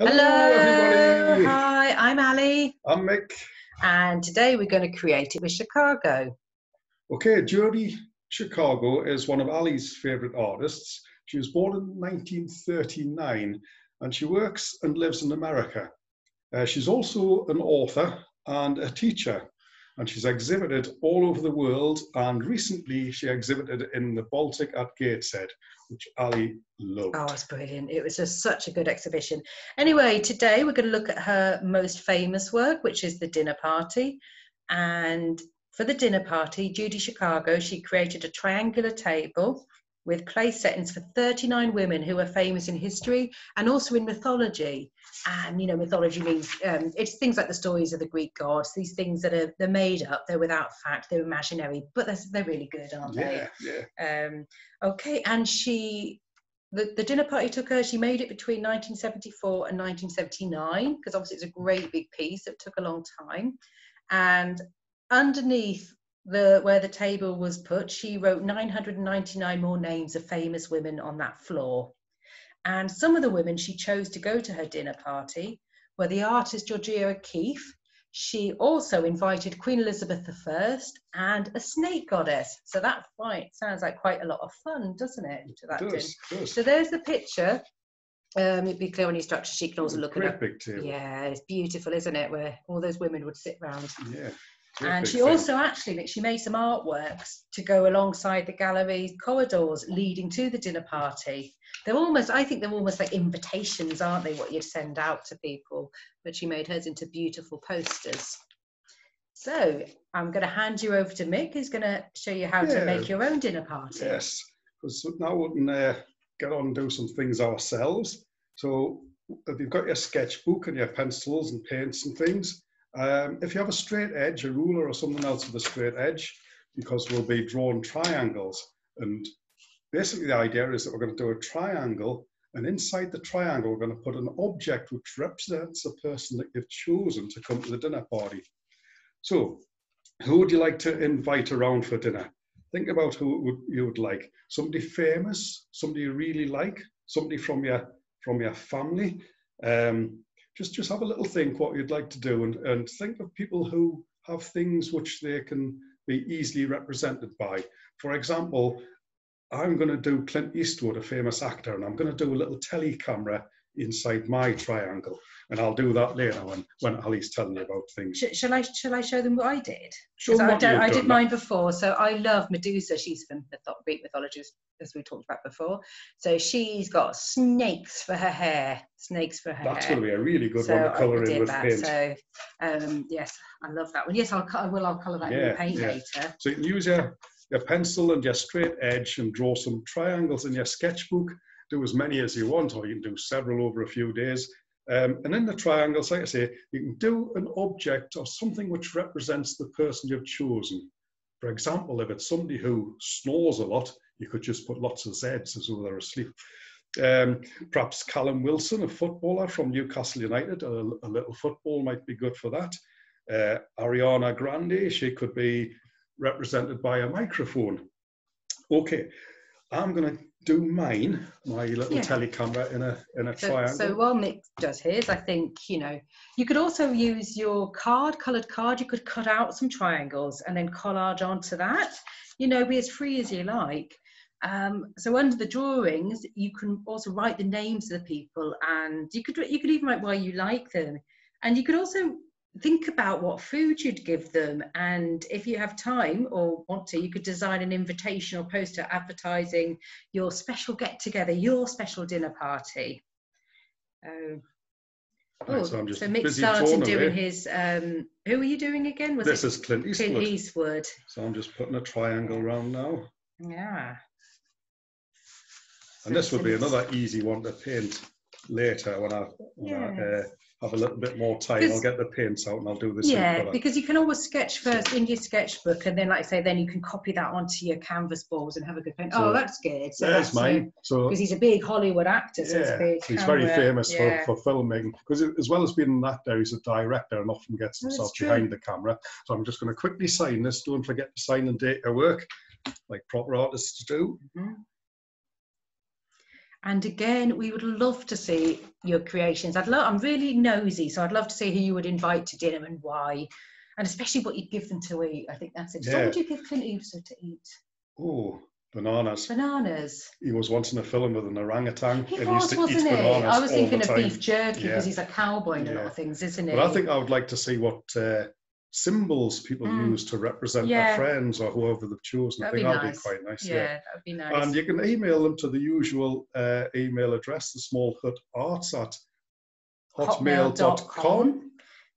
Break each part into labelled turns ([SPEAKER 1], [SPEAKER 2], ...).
[SPEAKER 1] Hello,
[SPEAKER 2] Hello.
[SPEAKER 1] everybody.
[SPEAKER 2] Hi, I'm Ali,
[SPEAKER 1] I'm Mick.
[SPEAKER 2] and today we're going to create it with Chicago.
[SPEAKER 1] Okay, Judy Chicago is one of Ali's favourite artists. She was born in 1939 and she works and lives in America. Uh, she's also an author and a teacher, and she's exhibited all over the world. And recently, she exhibited in the Baltic at Gateshead, which Ali loved.
[SPEAKER 2] Oh, it's brilliant. It was just such a good exhibition. Anyway, today we're going to look at her most famous work, which is The Dinner Party. And for the dinner party, Judy Chicago, she created a triangular table with place settings for 39 women who are famous in history and also in mythology. And you know, mythology means um, it's things like the stories of the Greek gods. These things that are they're made up, they're without fact, they're imaginary, but they're, they're really good, aren't
[SPEAKER 1] yeah,
[SPEAKER 2] they?
[SPEAKER 1] yeah.
[SPEAKER 2] Um, okay, and she, the, the dinner party took her, she made it between 1974 and 1979, because obviously it's a great big piece, it took a long time. And underneath the where the table was put, she wrote 999 more names of famous women on that floor. And some of the women she chose to go to her dinner party were the artist Georgia O'Keeffe. She also invited Queen Elizabeth I and a snake goddess. So that fight sounds like quite a lot of fun, doesn't it? To that
[SPEAKER 1] It
[SPEAKER 2] dinner.
[SPEAKER 1] does, does.
[SPEAKER 2] So there's the picture. Um, it'd be clear on your structure. She can also look at it. Yeah, it's beautiful, isn't it? Where all those women would sit round.
[SPEAKER 1] Yeah.
[SPEAKER 2] And she also actually she made some artworks to go alongside the gallery corridors leading to the dinner party. They're almost, I think they're almost like invitations, aren't they? What you'd send out to people. But she made hers into beautiful posters. So I'm going to hand you over to Mick, who's going to show you how to make your own dinner party.
[SPEAKER 1] Yes, because now we can uh, get on and do some things ourselves. So if you've got your sketchbook and your pencils and paints and things, um, if you have a straight edge, a ruler or something else with a straight edge, because we'll be drawing triangles. And basically the idea is that we're going to do a triangle and inside the triangle, we're going to put an object which represents the person that you've chosen to come to the dinner party. So who would you like to invite around for dinner? think about who you would like somebody famous somebody you really like somebody from your from your family um, just just have a little think what you'd like to do and, and think of people who have things which they can be easily represented by. For example i'm going to do clint eastwood a famous actor and i'm going to do a little telly camera inside my triangle and i'll do that later when when ali's telling you about things
[SPEAKER 2] Sh- shall I shall I show them what I did?
[SPEAKER 1] Sure,
[SPEAKER 2] I, I did mine before, so I love Medusa. She's from mytho- Greek mythology, as- we talked about before. So she's got snakes for her hair. Snakes for her
[SPEAKER 1] that's
[SPEAKER 2] hair.
[SPEAKER 1] going to be a really good
[SPEAKER 2] so
[SPEAKER 1] one to colour in with
[SPEAKER 2] that.
[SPEAKER 1] paint
[SPEAKER 2] So um, yes, I love that one. Yes, I'll, I will. I'll colour that in
[SPEAKER 1] Yeah,
[SPEAKER 2] the paint
[SPEAKER 1] yeah.
[SPEAKER 2] later.
[SPEAKER 1] So you can use your, your pencil and your straight edge and draw some triangles in your sketchbook. Do as many as you want, or you can do several over a few days. Um, and in the triangles, like I say, you can do an object or something which represents the person you've chosen. For example, if it's somebody who snores a lot, you could just put lots of Zs as though they're asleep. Um, perhaps Callum Wilson, a footballer from Newcastle United, a, a little football might be good for that. Uh, Ariana Grande, she could be represented by a microphone. Okay, I'm going to do mine, my little
[SPEAKER 2] Yeah.
[SPEAKER 1] telecamera in a in a
[SPEAKER 2] So,
[SPEAKER 1] triangle.
[SPEAKER 2] so while Mick does his, I think you know you could also use your card, coloured card. You could cut out some triangles and then collage onto that. You know, be as free as you like. Um, so under the drawings, you can also write the names of the people, and you could you could even write why you like them, and you could also think about what food you'd give them, and if you have time or want to, you could design an invitation or poster advertising your special get together, your special dinner party. Um, oh,
[SPEAKER 1] so I'm just
[SPEAKER 2] so Mick started doing his. Um, who are you doing again? Was
[SPEAKER 1] this
[SPEAKER 2] it
[SPEAKER 1] is Clint
[SPEAKER 2] Clint
[SPEAKER 1] Eastwood.
[SPEAKER 2] Eastwood?
[SPEAKER 1] So I'm just putting a triangle around now.
[SPEAKER 2] Yeah.
[SPEAKER 1] And this would be another easy one to paint later when I, when I uh,
[SPEAKER 2] Yes.
[SPEAKER 1] Have a little bit more time. I'll get the paints out and I'll do this
[SPEAKER 2] Yeah, because you can always sketch first in your sketchbook, and then, like I say, then you can copy that onto your canvas balls and have a good paint.
[SPEAKER 1] So
[SPEAKER 2] oh, that's good. So
[SPEAKER 1] There's mine. So
[SPEAKER 2] Because he's a big Hollywood actor, so
[SPEAKER 1] yeah,
[SPEAKER 2] big
[SPEAKER 1] he's very famous
[SPEAKER 2] Yeah.
[SPEAKER 1] for, for filming because as well as being an actor, he's a director and often gets
[SPEAKER 2] Oh,
[SPEAKER 1] himself behind the camera. So I'm just going to quickly sign this. Don't forget to sign and date your work, like proper artists do.
[SPEAKER 2] Mhm. And again, we would love to see your creations. I'd love, I'm really nosy, so I'd love to see who you would invite to dinner and why, and especially what you'd give them to eat. I think that's it. So
[SPEAKER 1] Yeah.
[SPEAKER 2] What would you give Clint Eastwood to eat?
[SPEAKER 1] Oh, bananas.
[SPEAKER 2] Bananas.
[SPEAKER 1] He was once in a film with an orangutan
[SPEAKER 2] He
[SPEAKER 1] and
[SPEAKER 2] was,
[SPEAKER 1] used to
[SPEAKER 2] wasn't
[SPEAKER 1] eat
[SPEAKER 2] he?
[SPEAKER 1] bananas
[SPEAKER 2] I was thinking of beef jerky
[SPEAKER 1] Yeah.
[SPEAKER 2] because he's a cowboy in a lot of things, isn't he?
[SPEAKER 1] But I think I would like to see what uh, symbols people
[SPEAKER 2] Mm.
[SPEAKER 1] use to represent
[SPEAKER 2] Yeah.
[SPEAKER 1] their friends or whoever they've chosen. I
[SPEAKER 2] That'd
[SPEAKER 1] think
[SPEAKER 2] be
[SPEAKER 1] that'd
[SPEAKER 2] nice.
[SPEAKER 1] be quite nice.
[SPEAKER 2] yeah,
[SPEAKER 1] Yeah.
[SPEAKER 2] that would be nice.
[SPEAKER 1] And you can email them to the usual uh, email address, the small hut arts at hotmail.com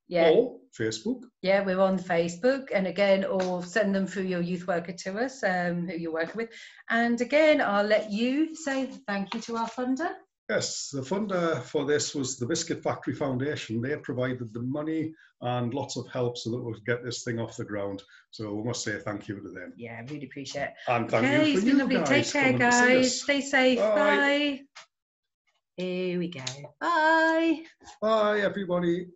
[SPEAKER 2] Yeah,
[SPEAKER 1] or Facebook.
[SPEAKER 2] yeah, we're on Facebook, and again, or send them through your youth worker to us, um, who you're working with. And again, I'll let you say thank you to our funder.
[SPEAKER 1] Yes, the funder for this was the Biscuit Factory Foundation. They provided the money and lots of help so that we could get this thing off the ground. So we must say thank you to them.
[SPEAKER 2] Yeah, really appreciate it.
[SPEAKER 1] And thank
[SPEAKER 2] okay,
[SPEAKER 1] you for you
[SPEAKER 2] lovely.
[SPEAKER 1] guys
[SPEAKER 2] Take care, guys. Stay safe.
[SPEAKER 1] Bye.
[SPEAKER 2] Bye. Here we go. Bye.
[SPEAKER 1] Bye, everybody.